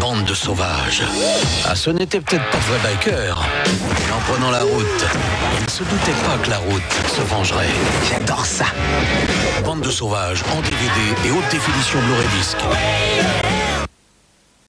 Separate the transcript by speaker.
Speaker 1: Bande de sauvages. Ah, ce n'était peut-être pas vrai biker. Mais en prenant la route, il ne se doutait pas que la route se vengerait.
Speaker 2: J'adore ça.
Speaker 1: Bande de sauvages en DVD et haute définition Blu-ray disque.